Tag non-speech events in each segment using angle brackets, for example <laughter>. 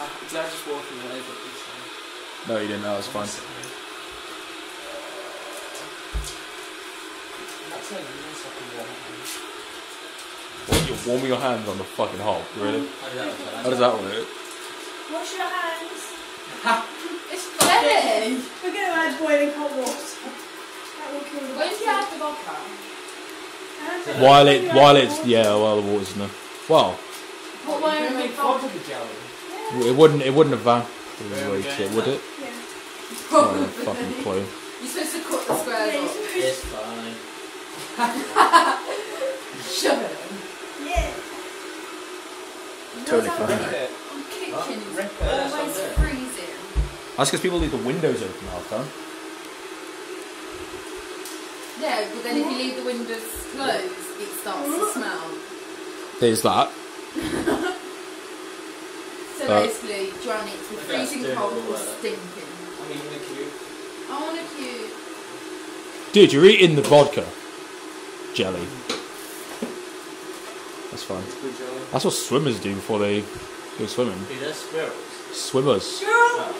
Because I was just walking away, but it's fine. No, you didn't. That was fine. I'll you, it's like a warm hand. What, you're warming your hands on the fucking hob, really? How did that work? How does that work? Wash your hands. It's jelly. We're going to add boiling hot water. That will kill the When do you add the vodka? While it, while it's, yeah, while the water's in there. Well, What You're way gonna are we make from? Vodka jelly. it wouldn't, it wouldn't evaporate okay. would it? Yeah. Oh, <laughs> fucking clue. You're supposed to cut the squares off. you're It's fine. <laughs> Shove it. Yeah. Totally fine. that? Rip it. On kitchen Rip is it. always That's freezing. That's because people leave the windows open half the time. Yeah, but then if you leave the windows closed, it starts to smell. There's that. <laughs> So Uh, basically, Johnny, it's Look at freezing cold steering or stinking. I'm eating the cube. I want a cute. Dude, you're eating the vodka jelly. That's fine. It's good jelly. That's what swimmers do before they go swimming. Dude. Swimmers. Oh.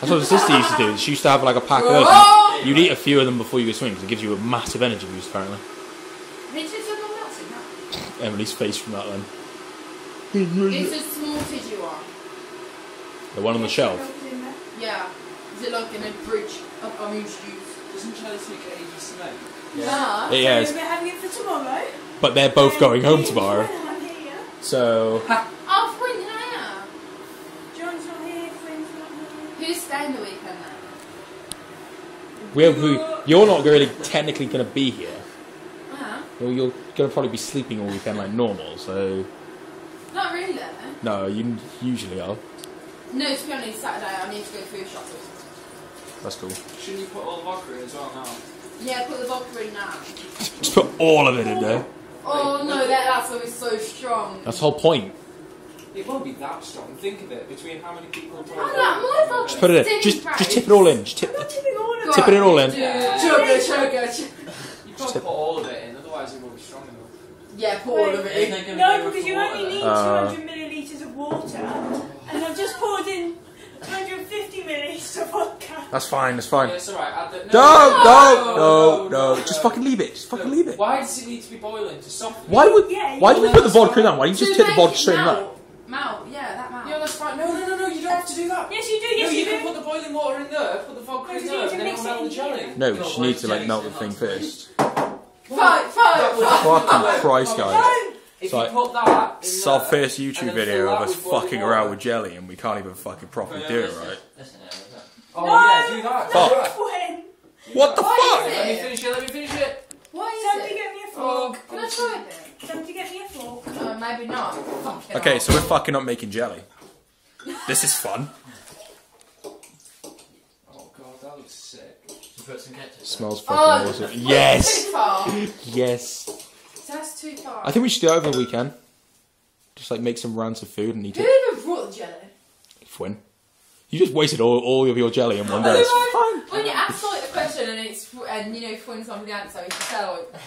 That's what the sister used to do. She used to have like a pack of those. You'd eat a few of them before you go swimming because it gives you a massive energy boost, apparently. It's just a melting that. Emily's face from that then. It's a small tissue one. The one on the shelf. Milk in there. Yeah. Is it like in a bridge of orange juice? Doesn't jelly take ages to make? Yeah. It is. We're having it for tomorrow. But they're both going home tomorrow. I'm here. So. Oh, friend, yeah. John's not here. Friend's not here. Who's staying the weekend then? We're, we, you're not really technically going to be here. Uh-huh. You're, you're going to probably be sleeping all weekend like normal, so. Not really. No, you usually are. No, to be honest, Saturday I need to go food shopping. That's cool. Shouldn't you put all the vodka in as well now? Yeah, put the vodka in now. Just put all of it in there. Oh no, that that's always so strong. That's the whole point. It won't be that strong. Think of it. Between how many people pour Oh, no, my vodka. Just put it in. Just, just tip it all in. Just tip I'm not tipping all of it. Tip it in all in. Dude, Yeah. Sugar, sugar, sugar. You can't put all of it in, otherwise it won't be strong enough. Yeah, put all of it Isn't in. No, because you only need? Uh, 200 millilitres of water, and I've just poured in 250 millilitres of vodka. That's fine, that's Yeah, fine. it's alright. add the- No, no, no, No, no. Just fucking leave it. Just fucking leave it. Why does it need to be boiling to soften? Why would Yeah, why you do we put the that's vodka in that? Why don't you just To tip the make vodka straight in that? melt. Melt, yeah, that melt. Yeah, that's fine. No, no, no, no. You don't have to do that. Yes, you do. no, Yes, you, you, can do. put the boiling water in there, put the vodka No, in there, and then it'll melt the jelly. No, No, because you why need to like melt the thing first. Fight, fight, fight. Fucking Christ, guys. Don't. If So you put that in It's our first YouTube video of us fucking water. around with jelly and we can't even fucking properly But do it, right? listen, yeah, listen. Oh No, yeah, do that. Fuck. Do. When? What the What fuck? Let me finish it. Let me finish it. What is Somebody it? get me a Oh, fork. Can I try it? Somebody get me a fork. Uh, maybe not. Fucking Okay, hell. so we're fucking up making jelly. This is fun. Oh god, that looks sick. Just put some ketchup. Smells Oh, fucking awesome. <laughs> Yes, <laughs> yes. That's too far. I think we should do it over the weekend. Just like make some rounds of food and eat Who it. even brought the jelly? Fwin. You just wasted all, all of your jelly in one day. It's fine. When you ask like the question and it's and you know Fwynn's not the answer, you can tell like <laughs>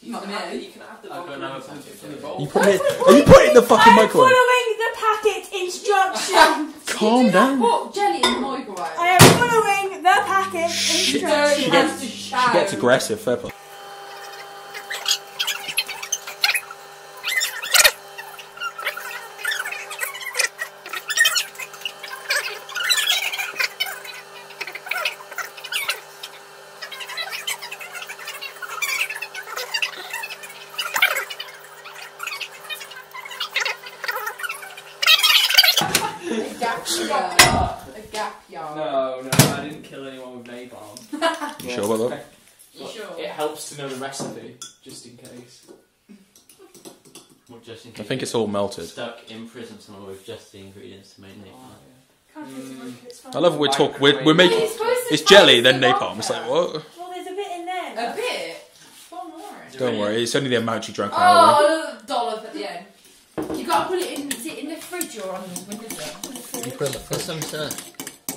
You Not can, me. add the, you can add the I've got vodka packet from the for bowl. You put it. Are you putting in the fucking I'm microwave? following the packet instructions. <laughs> Calm you down. put jelly in the microwave. I am following the packet Shit. Dirty instructions. She gets- She gets aggressive. Fair play. A gap yard. A gap yard. No, no, I didn't kill anyone with napalm. <laughs> You sure about that? You sure? It helps to know the recipe, just in case. Well, just in I case think you're it's all melted. Stuck in prison somewhere with just the ingredients to make napalm. Oh, Can't taste the vodka, it's fine. I love we're talk. We're, we're Well, making. you're supposed to It's jelly, taste then the napalm. It's like vodka. what? Well, there's a bit in there. A bit. One more. Don't worry. It's only the amount you drank. an hour ago. Oh, a dollop at the end. You gotta put it in. Is it in the fridge or on the windowsill? You put it on the There's some sir.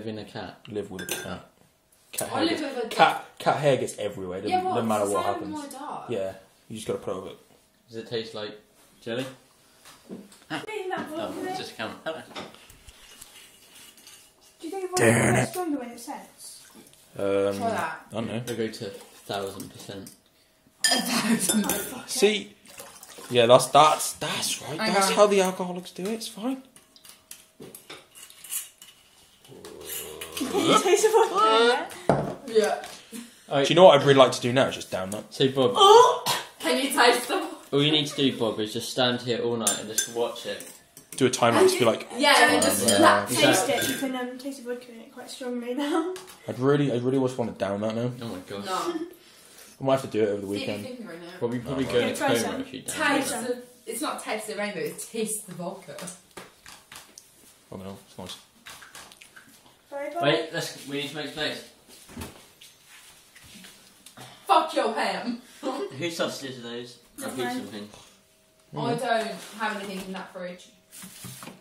Live in a cat. Live with a cat. Cat I hair, live gets, with a cat, cat hair gets everywhere, Yeah, doesn't, what? no matter what happens. my dog. Yeah, you just got to put over it. Does it taste like jelly? Leave that Oh, book, it's just a camera. Do you think it Darn will it. get stronger when it sets? Um, Try that. I don't know. We'll go to thousand percent. A <laughs> thousand. See, yeah, that's that's that's right. Hang that's on. how the alcoholics do it. It's fine. Taste of vodka. Yeah. Oh, Do you know what I'd really like to do now? Is just down that. so Bob, Can you taste them? all you need to do, Bob, is just stand here all night and just watch it. Do a time lapse. Be like, Yeah, and then just Yeah. slap Taste Exactly. it. You can um, taste the vodka in it quite strongly now. I'd really, I really just want to down that now. Oh my god. No. I might have to do it over the Stick your weekend. finger in it. Probably probably Oh, go in yeah, a try coma some. if you don't. Taste Taste the. It's not taste the rainbow. It's taste the vodka. Oh don't know. It's nice. Bye bye. Wait, let's. We need to make space. Fuck your ham. <laughs> Whose sausages are those? I'll That's eat mine. something. Oh, I don't have anything in that fridge.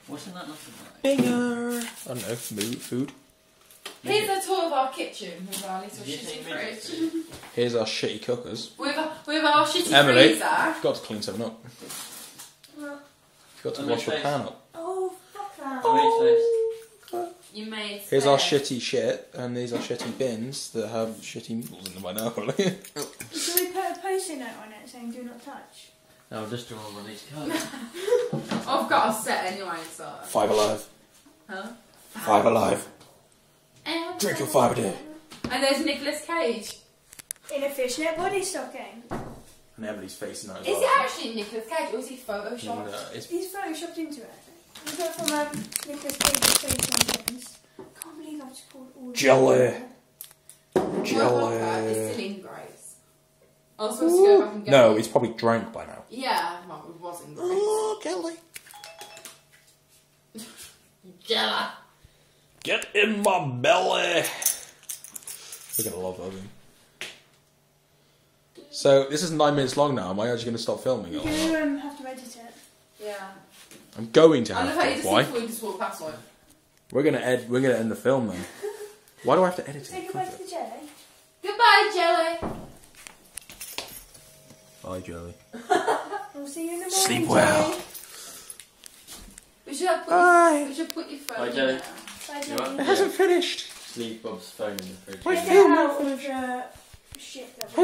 What's in that muffin? Binger. I don't know. Food. Food. Here's a tour of our kitchen with our little Did you say shitty ingredients? fridge. <laughs> Here's our shitty cookers. With, our- with our shitty Emily. freezer. Got to clean something up. Well, Got to Oh, wash your nice. pan up. Oh, fuck that. Oh. You made. Here's our shitty shit, and these are shitty bins that have shitty noodles in them by now. probably. Oh. Should we put a post-it note on it saying "Do not touch"? No, I'll just draw one of these cards. I've got a set anyway, so. five alive. Huh? Five alive. Drink your five a day. And there's Nicolas Cage. In a fishnet body stocking. And Emily's facing that as Is well. it actually Nicolas Cage or is he photoshopped? No, it's He's photoshopped into it. Is that from um, Nicolas Cage's face on things? Can't believe I've just poured all of Jelly. it. My vodka is jelly. still in Grace. I was supposed to go back and get No, it. it's probably drank by now. Yeah, well, it was in Grace. Oh, jelly. <laughs> Jella. Get in my belly. We're gonna love that. So this is nine minutes long now. Am I actually going to stop filming? You're Or going not? um, have to edit it. Yeah. I'm going to I have love how you to. just Why? think we just walk past one. We're gonna ed- We're gonna end the film then. <laughs> Why do I have to edit Say it? goodbye to the jelly. Goodbye, Jelly. Bye, Jelly. <laughs> We'll see you in the morning. Sleep well. Jelly. We should have put, Bye. Your, we should put your phone Bye, Jelly. there. Bye, You what? Jelly. It hasn't finished. Leave Bob's phone in the fridge. Wait, Get film out of the shit that we